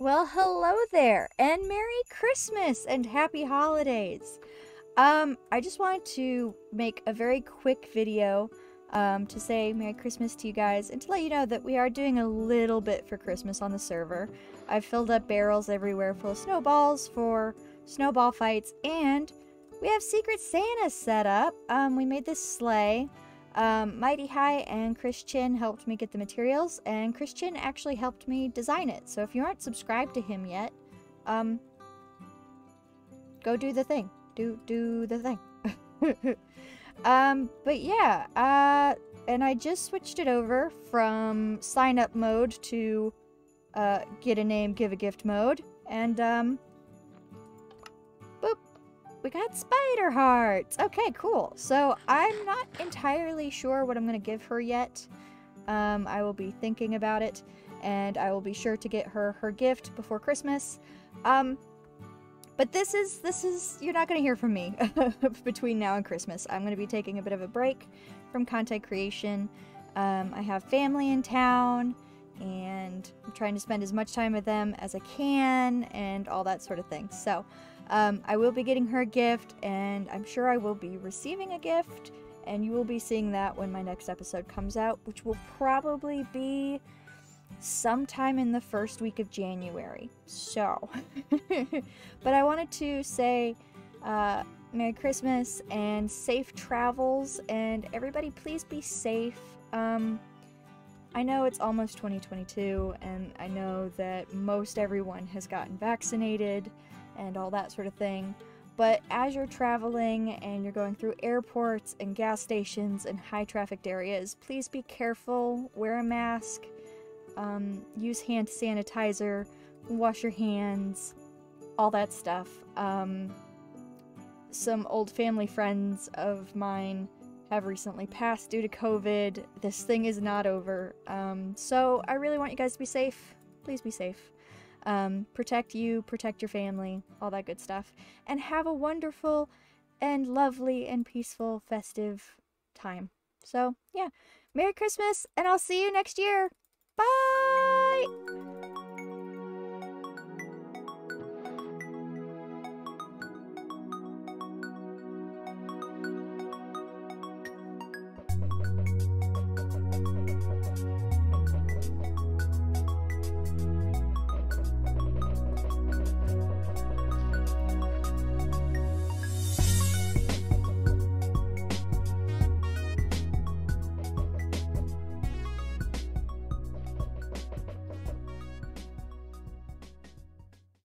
Well, hello there, and Merry Christmas and Happy Holidays. Um, I just wanted to make a very quick video um, to say Merry Christmas to you guys and to let you know that we are doing a little bit for Christmas on the server. I've filled up barrels everywhere full of snowballs for snowball fights, and we have Secret Santa set up. Um, we made this sleigh. Um, Mighty High and ChrisChin helped me get the materials, and ChrisChin actually helped me design it. So if you aren't subscribed to him yet, um, go do the thing. Do do the thing. um, but yeah, uh, and I just switched it over from sign up mode to uh, get a name, give a gift mode, and um, we got SpiderHearts. Okay, cool. So I'm not entirely sure what I'm going to give her yet. Um, I will be thinking about it, and I will be sure to get her her gift before Christmas. Um, but this is, this is, you're not going to hear from me between now and Christmas. I'm going to be taking a bit of a break from content creation. Um, I have family in town, and I'm trying to spend as much time with them as I can, and all that sort of thing. So, um, I will be getting her a gift, and I'm sure I will be receiving a gift, and you will be seeing that when my next episode comes out, which will probably be sometime in the first week of January. So, but I wanted to say uh, Merry Christmas and safe travels, and everybody, please be safe. Um, I know it's almost 2022, and I know that most everyone has gotten vaccinated and all that sort of thing. But as you're traveling and you're going through airports and gas stations and high trafficked areas, please be careful, wear a mask, um, use hand sanitizer, wash your hands, all that stuff. Um, some old family friends of mine have recently passed due to COVID. This thing is not over. Um, so I really want you guys to be safe. Please be safe um, protect you, protect your family, all that good stuff, and have a wonderful and lovely and peaceful festive time. So, yeah, Merry Christmas, and I'll see you next year. Thank you.